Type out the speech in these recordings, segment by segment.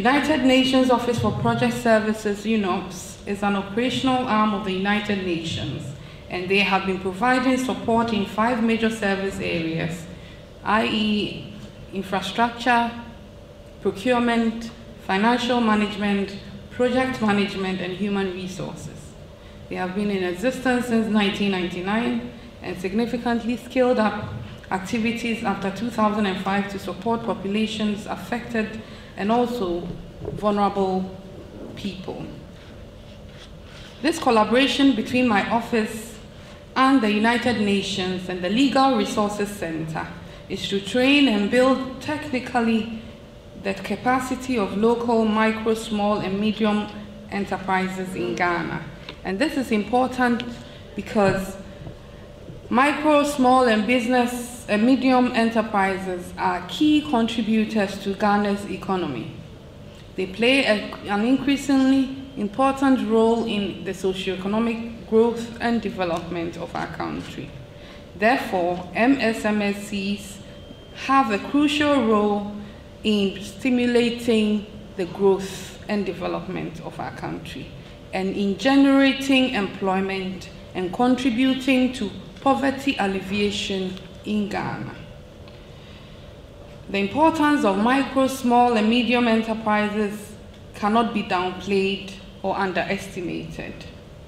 United Nations Office for Project Services, UNOPS, is an operational arm of the United Nations, and they have been providing support in five major service areas, i.e., infrastructure, procurement, financial management, project management, and human resources. They have been in existence since 1999 and significantly scaled up activities after 2005 to support populations affected and also vulnerable people. This collaboration between my office and the United Nations and the Legal Resources Center is to train and build technically the capacity of local micro, small, and medium enterprises in Ghana. And this is important because micro, small, and business and medium enterprises are key contributors to Ghana's economy. They play a, an increasingly important role in the socioeconomic growth and development of our country. Therefore, MSMSCs have a crucial role in stimulating the growth and development of our country and in generating employment and contributing to poverty alleviation in Ghana. The importance of micro, small, and medium enterprises cannot be downplayed or underestimated.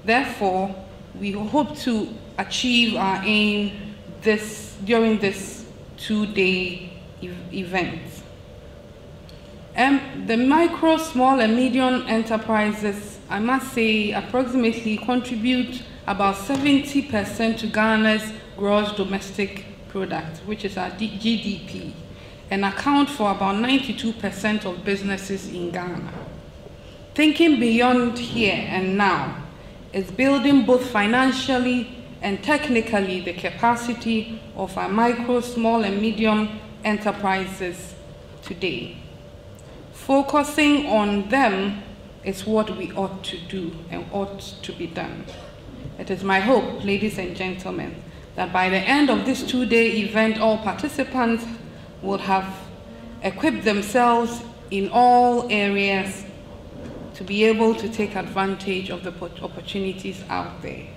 Therefore, we hope to achieve our aim this, during this two-day event. Um, the micro, small, and medium enterprises, I must say, approximately contribute about 70% to Ghana's gross domestic product, which is our GDP, and account for about 92% of businesses in Ghana. Thinking beyond here and now is building both financially and technically the capacity of our micro, small, and medium enterprises today. Focusing on them is what we ought to do and ought to be done. It is my hope, ladies and gentlemen, that by the end of this two-day event, all participants will have equipped themselves in all areas to be able to take advantage of the opportunities out there.